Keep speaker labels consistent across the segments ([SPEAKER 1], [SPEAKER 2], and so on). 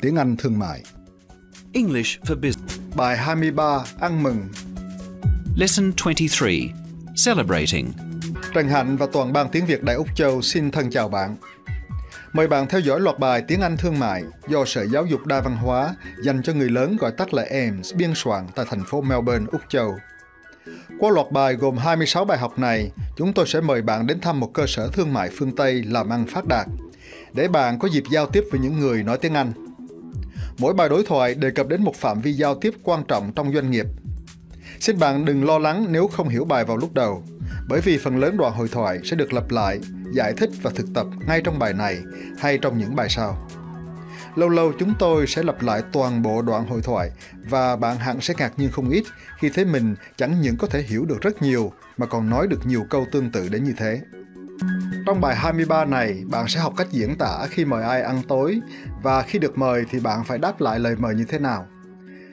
[SPEAKER 1] tiếng Anh thương mại.
[SPEAKER 2] English for Business.
[SPEAKER 1] Bài 23 ăn mừng.
[SPEAKER 2] Lesson 23 Celebrating.
[SPEAKER 1] Trần Hạnh và toàn ban tiếng Việt Đại Úc Châu xin thân chào bạn. Mời bạn theo dõi loạt bài tiếng Anh thương mại do Sở Giáo dục Đa văn hóa dành cho người lớn gọi tắt là AIMS biên soạn tại thành phố Melbourne, Úc Châu. Qua loạt bài gồm 26 bài học này, chúng tôi sẽ mời bạn đến thăm một cơ sở thương mại phương Tây làm ăn phát đạt, để bạn có dịp giao tiếp với những người nói tiếng Anh. Mỗi bài đối thoại đề cập đến một phạm vi giao tiếp quan trọng trong doanh nghiệp. Xin bạn đừng lo lắng nếu không hiểu bài vào lúc đầu, bởi vì phần lớn đoạn hội thoại sẽ được lặp lại, giải thích và thực tập ngay trong bài này hay trong những bài sau. Lâu lâu chúng tôi sẽ lặp lại toàn bộ đoạn hội thoại và bạn hẳn sẽ ngạc nhiên không ít khi thấy mình chẳng những có thể hiểu được rất nhiều mà còn nói được nhiều câu tương tự đến như thế. Trong bài 23 này, bạn sẽ học cách diễn tả khi mời ai ăn tối và khi được mời thì bạn phải đáp lại lời mời như thế nào.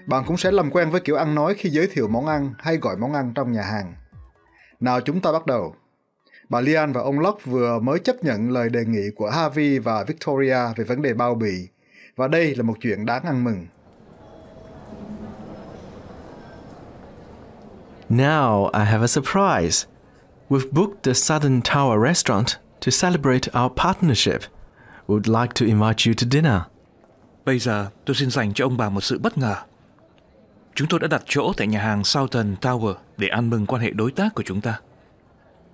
[SPEAKER 1] Bạn cũng sẽ làm quen với kiểu ăn nói khi giới thiệu món ăn hay gọi món ăn trong nhà hàng. Nào chúng ta bắt đầu. Bà Lian và ông Locke vừa mới chấp nhận lời đề nghị của Harvey và Victoria về vấn đề bao bì. Và đây là một chuyện đáng ăn mừng.
[SPEAKER 3] Now I have a surprise. We've booked the Southern Tower restaurant to celebrate our partnership. We would like to invite you to dinner.
[SPEAKER 4] Bây giờ tôi xin dành cho ông bà một sự bất ngờ. Chúng tôi đã đặt chỗ tại nhà hàng Southern Tower để ăn mừng quan hệ đối tác của chúng ta.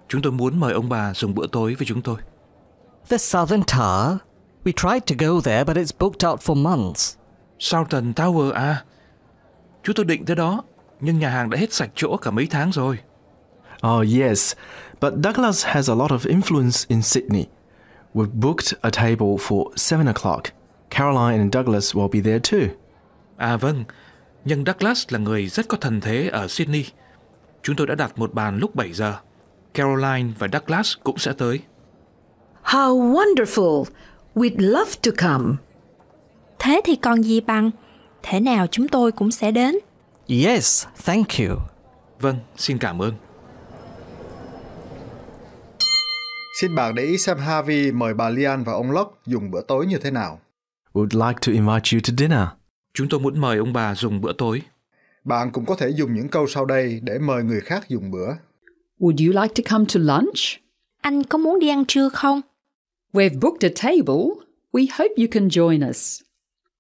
[SPEAKER 4] Chúng tôi muốn mời ông bà dùng bữa tối với chúng tôi.
[SPEAKER 5] The Southern Tower? We tried to go there, but it's booked out for months.
[SPEAKER 4] Southern Tower à? Chúng tôi định tới đó, nhưng nhà hàng đã hết sạch chỗ cả mấy tháng rồi.
[SPEAKER 3] Oh, yes, but Douglas has a lot of influence in Sydney. We've booked a table for 7 o'clock. Caroline and Douglas will be there too.
[SPEAKER 4] À vâng, nhưng Douglas là người rất có thần thế ở Sydney. Chúng tôi đã đặt một bàn lúc 7 giờ. Caroline và Douglas cũng sẽ tới.
[SPEAKER 6] How wonderful! We'd love to come.
[SPEAKER 7] Thế thì còn gì bằng, thể nào chúng tôi cũng sẽ đến.
[SPEAKER 5] Yes, thank you.
[SPEAKER 4] Vâng, xin cảm ơn.
[SPEAKER 1] Xin bạn để ý xem Harvey mời bà Lian và ông Locke dùng bữa tối như thế nào.
[SPEAKER 3] Would like to invite you to dinner.
[SPEAKER 4] Chúng tôi muốn mời ông bà dùng bữa tối.
[SPEAKER 1] Bạn cũng có thể dùng những câu sau đây để mời người khác dùng bữa.
[SPEAKER 6] Would you like to come to lunch?
[SPEAKER 7] Anh có muốn đi ăn trưa không?
[SPEAKER 6] We've booked a table. We hope you can join us.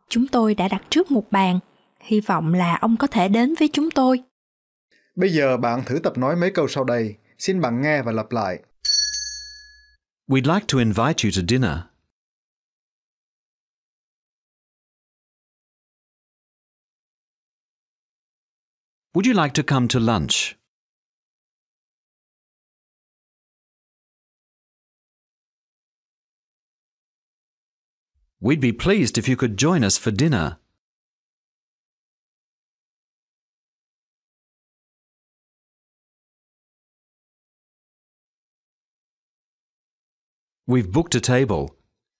[SPEAKER 7] Chúng tôi đã đặt trước một bàn. Hy vọng là ông có thể đến với chúng tôi.
[SPEAKER 1] Bây giờ bạn thử tập nói mấy câu sau đây. Xin bạn nghe và lặp lại.
[SPEAKER 2] We'd like to invite you to dinner. Would you like to come to lunch? We'd be pleased if you could join us for dinner. We've booked a table.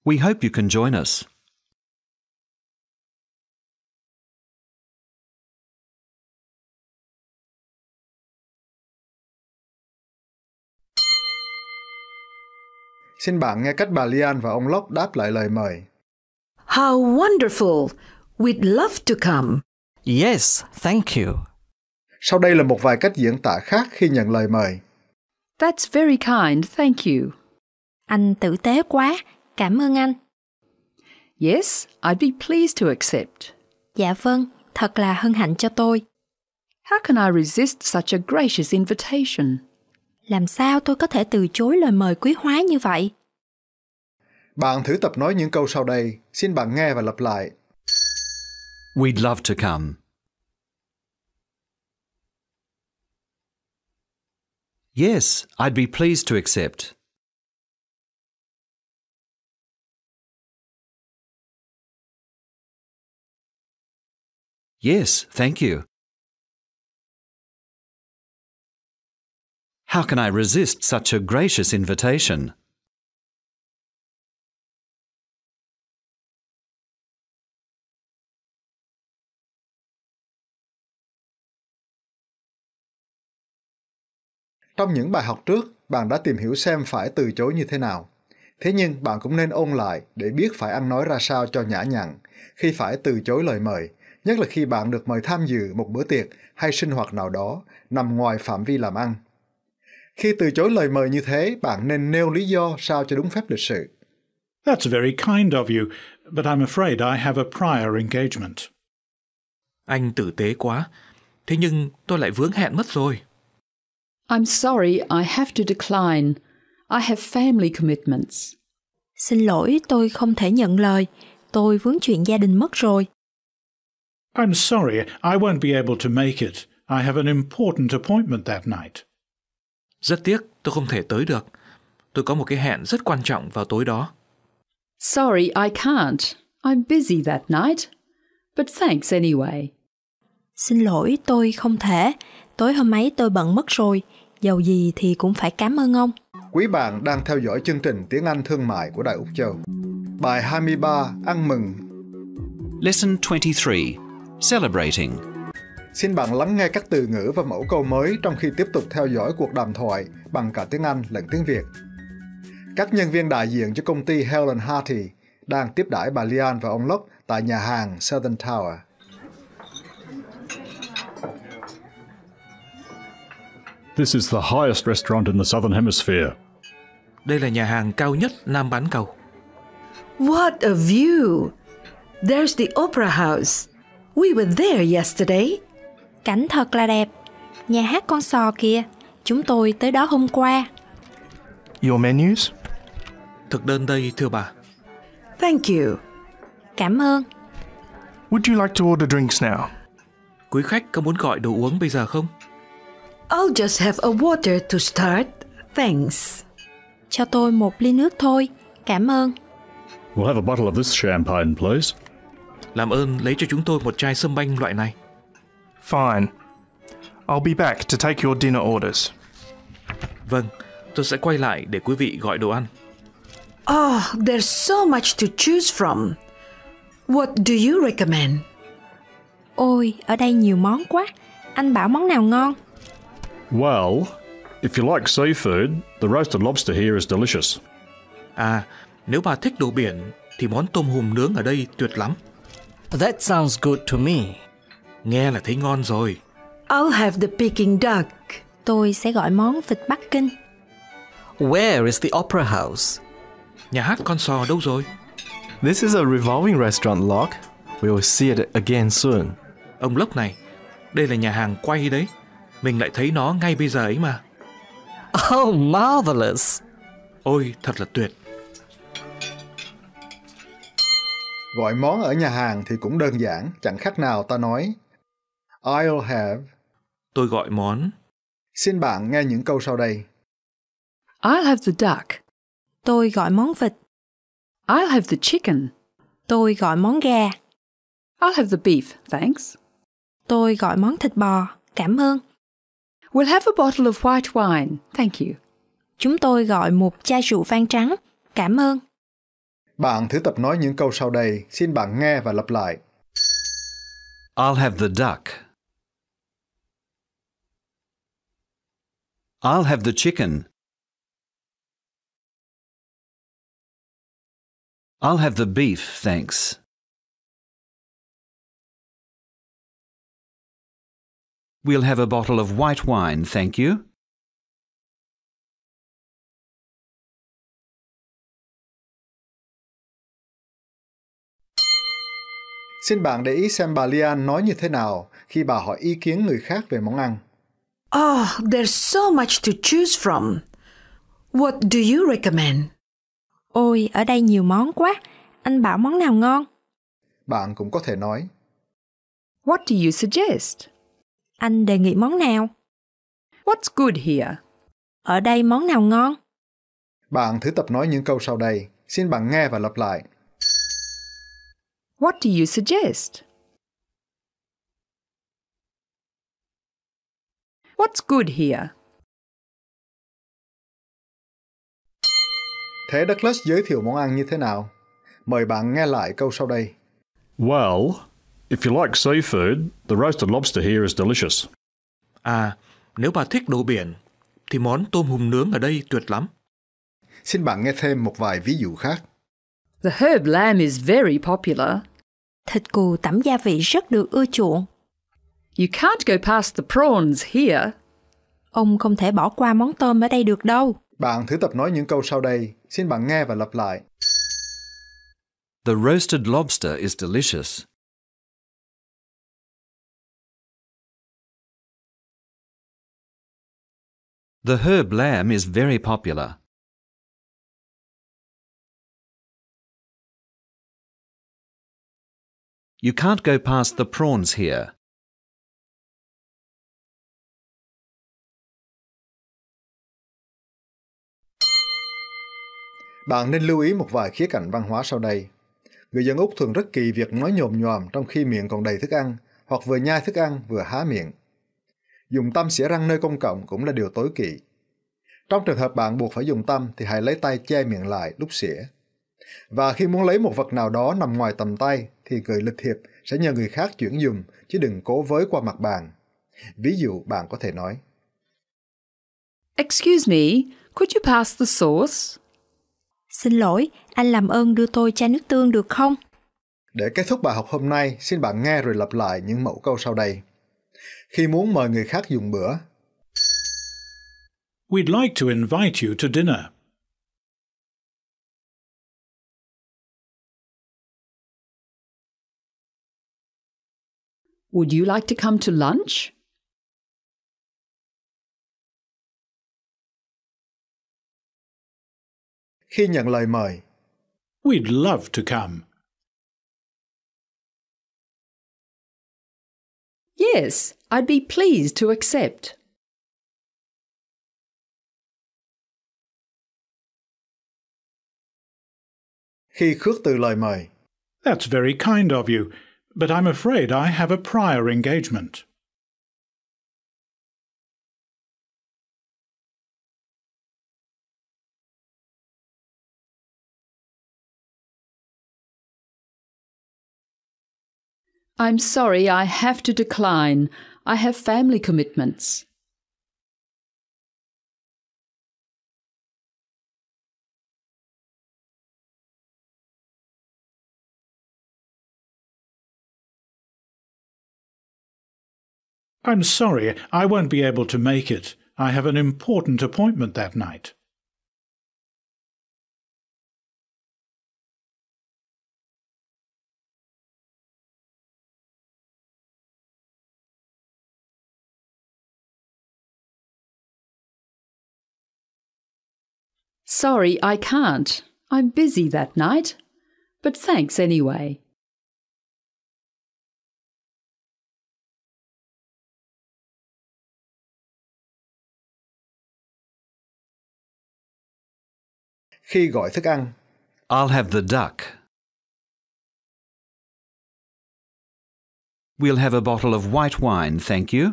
[SPEAKER 2] We hope you can join us.
[SPEAKER 1] Xin bạn nghe cách bà Lian và ông Locke đáp lại lời mời.
[SPEAKER 6] How wonderful! We'd love to come.
[SPEAKER 5] Yes, thank you.
[SPEAKER 1] Sau đây là một vài cách diễn tả khác khi nhận lời mời.
[SPEAKER 6] That's very kind, thank you.
[SPEAKER 7] Anh tử tế quá, cảm ơn anh.
[SPEAKER 6] Yes, I'd be pleased to accept.
[SPEAKER 7] Dạ vâng, thật là hân hạnh cho tôi.
[SPEAKER 6] How can I resist such a gracious invitation?
[SPEAKER 7] Làm sao tôi có thể từ chối lời mời quý hóa như vậy?
[SPEAKER 1] Bạn thử tập nói những câu sau đây. Xin bạn nghe và lặp lại.
[SPEAKER 2] We'd love to come. Yes, I'd be pleased to accept. Yes, thank you. How can I resist such a gracious invitation?
[SPEAKER 1] Trong những bài học trước, bạn đã tìm hiểu xem phải từ chối như thế nào. Thế nhưng bạn cũng nên ôn lại để biết phải ăn nói ra sao cho nhã nhặn khi phải từ chối lời mời, nhất là khi bạn được mời tham dự một bữa tiệc hay sinh hoạt nào đó nằm ngoài phạm vi làm ăn. Khi từ chối lời mời như thế, bạn nên nêu lý do sao cho đúng phép lịch sự.
[SPEAKER 8] That's very kind of you, but I'm afraid I have a prior engagement.
[SPEAKER 4] Anh tử tế quá. Thế nhưng tôi lại vướng hẹn mất rồi.
[SPEAKER 6] I'm sorry, I have to decline. I have family commitments.
[SPEAKER 7] Xin lỗi, tôi không thể nhận lời. Tôi vướng chuyện gia đình mất rồi.
[SPEAKER 8] I'm sorry, I won't be able to make it. I have an important appointment that night.
[SPEAKER 4] Rất tiếc, tôi không thể tới được. Tôi có một cái hẹn rất quan trọng vào tối đó.
[SPEAKER 6] Sorry, I can't. I'm busy that night. But thanks anyway.
[SPEAKER 7] Xin lỗi, tôi không thể. Tối hôm ấy tôi bận mất rồi. Dầu gì thì cũng phải cảm ơn ông.
[SPEAKER 1] Quý bạn đang theo dõi chương trình tiếng Anh thương mại của Đài Úc Châu. Bài 23 Ăn mừng.
[SPEAKER 2] Lesson 23 Celebrating.
[SPEAKER 1] Xin bạn lắng nghe các từ ngữ và mẫu câu mới trong khi tiếp tục theo dõi cuộc đàm thoại bằng cả tiếng Anh lẫn tiếng Việt. Các nhân viên đại diện cho công ty Helen Harty đang tiếp đãi bà Lian và ông Locke tại nhà hàng Southern Tower.
[SPEAKER 9] This is the highest restaurant in the Southern Hemisphere.
[SPEAKER 4] Đây là nhà hàng cao nhất Nam bán cầu.
[SPEAKER 6] What a view! There's the Opera House. We were there yesterday.
[SPEAKER 7] Cảnh thật là đẹp. Nhà hát con sò kìa. Chúng tôi tới đó hôm qua.
[SPEAKER 3] Your menus?
[SPEAKER 4] Thực đơn đây thưa bà.
[SPEAKER 6] Thank you.
[SPEAKER 7] Cảm ơn.
[SPEAKER 3] Would you like to order drinks now?
[SPEAKER 4] Quý khách có muốn gọi đồ uống bây giờ không?
[SPEAKER 6] I'll just have a water to start. Thanks.
[SPEAKER 7] Cho tôi một ly nước thôi. Cảm ơn.
[SPEAKER 9] We'll have a bottle of this champagne, please.
[SPEAKER 4] Làm ơn lấy cho chúng tôi một chai sâm banh loại này.
[SPEAKER 3] Fine. I'll be back to take your dinner orders.
[SPEAKER 4] Vâng, tôi sẽ quay lại để quý vị gọi đồ ăn.
[SPEAKER 6] Oh, there's so much to choose from. What do you recommend?
[SPEAKER 7] Ôi, ở đây nhiều món quá. Anh bảo món nào ngon?
[SPEAKER 9] Well, if you like seafood, the roasted lobster here is delicious.
[SPEAKER 4] À, nếu bà thích đồ biển thì món tôm hùm nướng ở đây tuyệt lắm.
[SPEAKER 5] That sounds good to me.
[SPEAKER 4] Nghe là thấy ngon rồi.
[SPEAKER 6] I'll have the Peking duck.
[SPEAKER 7] Tôi sẽ gọi món vịt Bắc Kinh.
[SPEAKER 5] Where is the Opera House?
[SPEAKER 4] Nhà hát con sò đâu rồi?
[SPEAKER 3] This is a revolving restaurant, Locke. We will see it again soon.
[SPEAKER 4] Ông Lốc này, đây là nhà hàng quay đấy. Mình lại thấy nó ngay bây giờ ấy mà.
[SPEAKER 5] Oh, marvelous.
[SPEAKER 4] Ôi, thật là tuyệt.
[SPEAKER 1] Gọi món ở nhà hàng thì cũng đơn giản, chẳng khác nào ta nói I'll have.
[SPEAKER 4] Tôi gọi món.
[SPEAKER 1] Xin bạn nghe những câu sau đây.
[SPEAKER 6] I'll have the duck.
[SPEAKER 7] Tôi gọi món vịt.
[SPEAKER 6] I'll have the chicken.
[SPEAKER 7] Tôi gọi món gà.
[SPEAKER 6] I'll have the beef, thanks.
[SPEAKER 7] Tôi gọi món thịt bò. Cảm ơn.
[SPEAKER 6] We'll have a bottle of white wine, thank you.
[SPEAKER 7] Chúng tôi gọi một chai rượu vang trắng. Cảm ơn.
[SPEAKER 1] Bạn thử tập nói những câu sau đây, xin bạn nghe và lặp lại.
[SPEAKER 2] I'll have the duck. I'll have the chicken. I'll have the beef, thanks. We'll have a bottle of white wine, thank you.
[SPEAKER 1] Xin bạn để ý xem bà Lian nói như thế nào khi bà hỏi ý kiến người khác về món ăn.
[SPEAKER 6] Oh, there's so much to choose from. What do you recommend?
[SPEAKER 7] Ôi, ở đây nhiều món quá. Anh bảo món nào ngon?
[SPEAKER 1] Bạn cũng có thể nói.
[SPEAKER 6] What do you suggest?
[SPEAKER 7] Anh đề nghị món nào?
[SPEAKER 6] What's good here?
[SPEAKER 7] Ở đây món nào ngon?
[SPEAKER 1] Bạn thử tập nói những câu sau đây. Xin bạn nghe và lặp lại.
[SPEAKER 6] What do you suggest? What's good here?
[SPEAKER 1] Thế Douglas giới thiệu món ăn như thế nào? Mời bạn nghe lại câu sau đây.
[SPEAKER 9] Well, if you like seafood, the roasted lobster here is delicious.
[SPEAKER 4] À, nếu bà thích đồ biển thì món tôm hùm nướng ở đây tuyệt lắm.
[SPEAKER 1] xin bạn nghe thêm một vài ví dụ khác.
[SPEAKER 10] The herb lamb is very popular.
[SPEAKER 7] Thịt cừu tẩm gia vị rất được ưa chuộng.
[SPEAKER 10] You can't go past the prawns here.
[SPEAKER 7] Ông không thể bỏ qua món tôm ở đây được đâu.
[SPEAKER 1] Bạn thử tập nói những câu sau đây, xin bạn nghe và lặp lại.
[SPEAKER 2] The roasted lobster is delicious. The herb lamb is very popular. You can't go past the prawns here.
[SPEAKER 1] Bạn nên lưu ý một vài khía cạnh văn hóa sau đây. Người dân Úc thường rất kỳ việc nói nhồm nhòm trong khi miệng còn đầy thức ăn, hoặc vừa nhai thức ăn vừa há miệng. Dùng tăm xỉa răng nơi công cộng cũng là điều tối kỵ. Trong trường hợp bạn buộc phải dùng tăm thì hãy lấy tay che miệng lại lúc xỉa. Và khi muốn lấy một vật nào đó nằm ngoài tầm tay thì người lịch thiệp sẽ nhờ người khác chuyển dùng chứ đừng cố với qua mặt bàn. Ví dụ bạn có thể nói
[SPEAKER 10] Excuse me, could you pass the sauce?
[SPEAKER 7] Xin lỗi, anh làm ơn đưa tôi chai nước tương được không?
[SPEAKER 1] Để kết thúc bài học hôm nay, xin bạn nghe rồi lặp lại những mẫu câu sau đây. Khi muốn mời người khác dùng bữa,
[SPEAKER 8] We'd like to invite you to dinner.
[SPEAKER 10] Would you like to come to lunch?
[SPEAKER 1] khi nhận lời mời,
[SPEAKER 8] We'd love to come.
[SPEAKER 10] Yes, I'd be pleased to accept.
[SPEAKER 1] khi khước từ lời mời,
[SPEAKER 8] That's very kind of you, but I'm afraid I have a prior engagement.
[SPEAKER 10] I'm sorry, I have to decline. I have family commitments.
[SPEAKER 8] I'm sorry, I won't be able to make it. I have an important appointment that night.
[SPEAKER 10] Sorry, I can't. I'm busy that night. But thanks anyway.
[SPEAKER 1] Khi gọi thức ăn,
[SPEAKER 2] I'll have the duck. We'll have a bottle of white wine, thank you.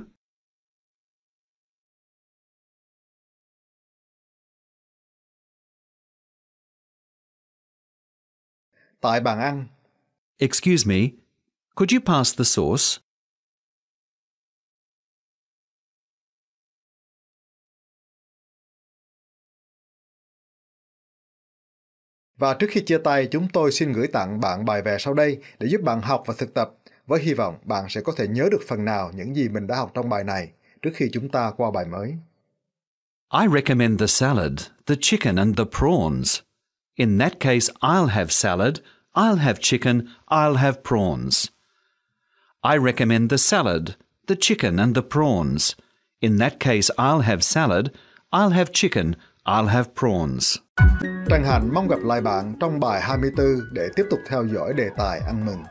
[SPEAKER 1] tại bàn ăn,
[SPEAKER 2] Excuse me, could you pass the sauce?
[SPEAKER 1] Và trước khi chia tay, chúng tôi xin gửi tặng bạn bài về sau đây để giúp bạn học và thực tập, với hy vọng bạn sẽ có thể nhớ được phần nào những gì mình đã học trong bài này trước khi chúng ta qua bài mới.
[SPEAKER 2] I recommend the salad, the chicken, and the prawns. In that case, I'll have salad, I'll have chicken, I'll have prawns. I recommend the salad, the chicken, and the prawns. In that case, I'll have salad, I'll have chicken, I'll have prawns.
[SPEAKER 1] Trần Hạnh mong gặp lại bạn trong bài 24 để tiếp tục theo dõi đề tài ăn mừng.